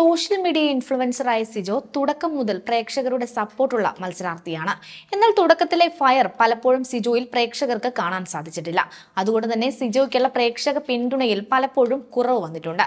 Social media ഇൻഫ്ലുവൻസറായ Sijo തുടക്കം മുതൽ പ്രേക്ഷകരുടെ സപ്പോർട്ടുള്ള മത്സരാർത്ഥിയാണ്. എന്നാൽ തുടക്കത്തിലെ ഫയർ പലപ്പോഴും സിജോയിൽ പ്രേക്ഷകർക്ക് കാണാൻ സാധിച്ചിട്ടില്ല. അതുകൊണ്ട് തന്നെ സിജോയ്ക്കുള്ള പ്രേക്ഷക പിന്തുണയിൽ പലപ്പോഴും കുറവ് വന്നിട്ടുണ്ട്.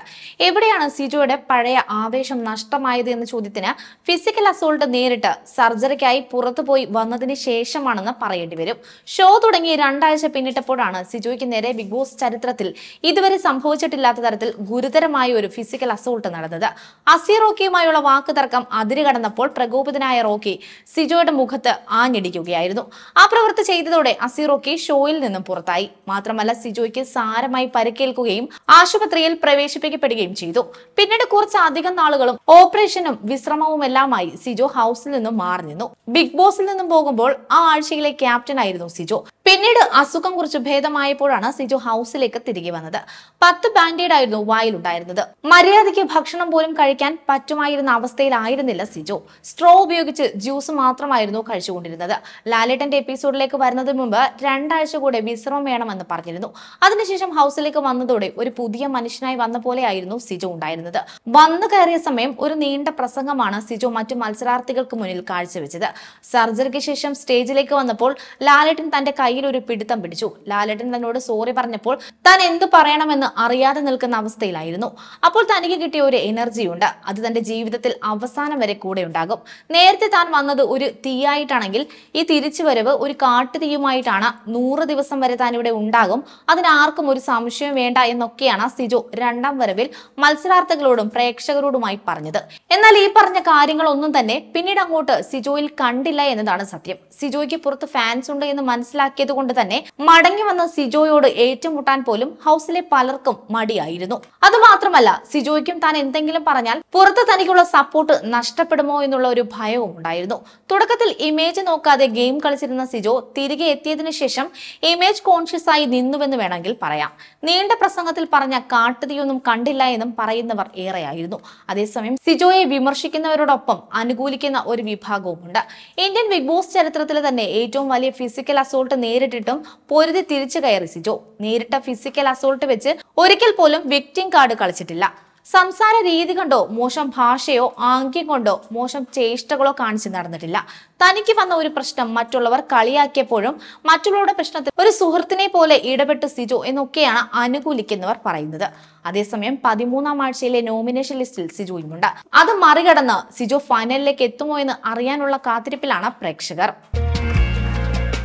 എവിടെയാണ് സിജോയുടെ പഴയ ആവേശം നഷ്ടമായത് എന്ന ചോദ്യത്തിന് ഫിസിക്കൽ അസോൾട്ട് നേരിട്ട് സർജറിക്കായി പുറത്തുപോയി വന്നതിന് ശേഷമാണെന്ന് പറയേണ്ടി വരും. ഷോ തുടങ്ങി രണ്ടാഴ്ച പിന്നിട്ടപ്പോഴാണ് സിജോയ്ക്ക് നേരെ ബിഗ് ബോസ് ചരിത്രത്തിൽ ഇതുവരെ സംഭവിച്ചിട്ടില്ലാത്ത തരത്തിൽ ഗുരുതരമായ ഒരു ഫിസിക്കൽ അസോൾട്ട് നടന്നത്. അസി റോക്കിയുമായുള്ള വാക്ക് തർക്കം അതിരുകടന്നപ്പോൾ പ്രകോപിതനായ റോക്കി സിജോയുടെ മുഖത്ത് ആഞ്ഞിടിക്കുകയായിരുന്നു. ആ പ്രവൃത്തി ചെയ്തതോടെ അസി റോക്കി ഷോയിൽ നിന്നും പുറത്തായി. മാത്രമല്ല സിജോയ്ക്ക് സാരമായി പരിക്കേൽക്കുകയും ആശുപത്രിയിൽ പ്രവേശിപ്പിക്കപ്പെടുകയും ചെയ്തു. പിന്നീട് കുറച്ച് അധികം നാളുകളും ഓപ്പറേഷനും വിശ്രമവും എല്ലാമായി സിജോ ഹൗസിൽ നിന്നും മാറി നിന്നു ബിഗ് ബോസിൽ നിന്നും പോകുമ്പോൾ ആ ആഴ്ചയിലെ ക്യാപ്റ്റൻ ആയിരുന്നു സിജോ. പിന്നീട് അസുഖം കുറിച്ച് ഭേദമായപ്പോഴാണ് സിജു ഹൗസിലേക്ക് തിരികെ വന്നത്. പത്ത് ബാൻഡേഡ് ആയിരുന്നു വായിലുണ്ടായിരുന്നത്. മര്യാദയ്ക്ക് ഭക്ഷണം പോലും കഴിക്കാൻ പറ്റുമായിരുന്ന അവസ്ഥയിലായിരുന്നില്ല സിജു. സ്ട്രോ ഉപയോഗിച്ച് ജ്യൂസ് മാത്രമായിരുന്നു കഴിച്ചുകൊണ്ടിരുന്നത്. ലാലേട്ടന്റെ എപ്പിസോഡിലേക്ക് വരുന്നതിന് മുമ്പ് രണ്ടാഴ്ച കൂടെ വിശ്രമം വേണമെന്ന് പറഞ്ഞിരുന്നു. അതിനുശേഷം ഹൗസിലേക്ക് വന്നതോടെ ഒരു പുതിയ മനുഷ്യനായി വന്ന പോലെയായിരുന്നു സിജു ഉണ്ടായിരുന്നത്. വന്നു കയറിയ സമയം ഒരു നീണ്ട പ്രസംഗമാണ് സിജു മറ്റു മത്സരാർത്ഥികൾക്ക് മുന്നിൽ കാഴ്ചവെച്ചത്. സർജറിക്ക് ശേഷം സ്റ്റേജിലേക്ക് വന്നപ്പോൾ ലാലേട്ടൻ തന്റെ കയ്യിൽ ഒരു പിടുത്തം പിടിച്ചു. ലാലേട്ടൻ തന്നോട് സോറി പറഞ്ഞപ്പോൾ താൻ എന്ത് പറയണമെന്ന് അറിയാതെ നിൽക്കുന്ന അവസ്ഥയിലായിരുന്നു. അപ്പോൾ തനിക്ക് കിട്ടിയ ഒരു എനർജിയുണ്ട് അത് തന്റെ ജീവിതത്തിൽ അവസാനം വരെ കൂടെ ഉണ്ടാകും. നേരത്തെ താൻ വന്നത് ഒരു തീയായിട്ടാണെങ്കിൽ ഈ തിരിച്ചുവരവ് ഒരു കാട്ടുതീയുമായിട്ടാണ് നൂറ് ദിവസം വരെ താൻ ഇവിടെ ഉണ്ടാകും. അതിനാർക്കും ഒരു സംശയം വേണ്ട എന്നൊക്കെയാണ് സിജോ രണ്ടാം വരവിൽ മത്സരാർത്ഥികളോടും പ്രേക്ഷകരോടുമായി പറഞ്ഞത്. എന്നാൽ ഈ പറഞ്ഞ കാര്യങ്ങളൊന്നും തന്നെ പിന്നീട് അങ്ങോട്ട് സിജോയിൽ കണ്ടില്ല എന്നതാണ് സത്യം. സിജോയ്ക്ക് പുറത്ത് ഫാൻസ് ഉണ്ട് എന്ന് മനസ്സിലാക്കിയത് കൊണ്ട് തന്നെ മടങ്ങി വന്ന സിജോയോട് ഏറ്റുമുട്ടാൻ പോലും ഹൗസിലെ പലർക്കും മടിയായിരുന്നു. അതുമാത്രമല്ല സിജോയ്ക്കും താൻ എന്തെങ്കിലും പറഞ്ഞാൽ പുറത്ത് തനിക്കുള്ള സപ്പോർട്ട് നഷ്ടപ്പെടുമോ എന്നുള്ള ഒരു ഭയവും ഉണ്ടായിരുന്നു. തുടക്കത്തിൽ ഇമേജ് നോക്കാതെ ഗെയിം കളിച്ചിരുന്ന സിജോ തിരികെ എത്തിയതിനു ശേഷം ഇമേജ് കോൺഷ്യസ് ആയി നിന്നുവെന്ന് വേണമെങ്കിൽ പറയാം. നീണ്ട പ്രസംഗത്തിൽ പറഞ്ഞ കാട്ടുതീയൊന്നും കണ്ടില്ല എന്നും പറയുന്നവർ ഏറെയായിരുന്നു. അതേസമയം സിജോയെ വിമർശിക്കുന്നവരോടൊപ്പം അനുകൂലിക്കുന്ന ഒരു വിഭാഗവുമുണ്ട്. ഇന്ത്യൻ ബിഗ് ബോസ് ചരിത്രത്തിലെ തന്നെ ഏറ്റവും വലിയ ഫിസിക്കൽ അസോൾട്ട് നേരിട്ടിട്ടും പൊരുതി തിരിച്ചു കയറി സിജോ. നേരിട്ട ഫിസിക്കൽ അസോൾട്ട് വെച്ച് ഒരിക്കൽ പോലും വിക്ടിം കാർഡ് കളിച്ചിട്ടില്ല. സംസാര രീതി കൊണ്ടോ മോശം ഭാഷയോ ആംഗ്യം കൊണ്ടോ മോശം ചേഷ്ടകളോ കാണിച്ച് നടന്നിട്ടില്ല. തനിക്ക് വന്ന ഒരു പ്രശ്നം മറ്റുള്ളവർ കളിയാക്കിയപ്പോഴും മറ്റുള്ളവരുടെ പ്രശ്നത്തിൽ ഒരു സുഹൃത്തിനെ പോലെ ഇടപെട്ട് സിജോ എന്നൊക്കെയാണ് അനുകൂലിക്കുന്നവർ പറയുന്നത്. അതേസമയം പതിമൂന്നാം ആഴ്ചയിലെ നോമിനേഷൻ ലിസ്റ്റിൽ സിജോയുമുണ്ട് അത് മറികടന്ന് സിജോ ഫൈനലിലേക്ക് എത്തുമോ എന്ന് അറിയാനുള്ള കാത്തിരിപ്പിലാണ് പ്രേക്ഷകർ.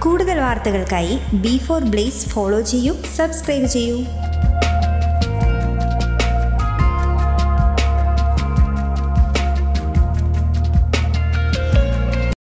കൂടുതൽ വാർത്തകൾക്കായി ബി ഫോർ ബ്ലേസ് ഫോളോ ചെയ്യൂ സബ്സ്ക്രൈബ് ചെയ്യൂ.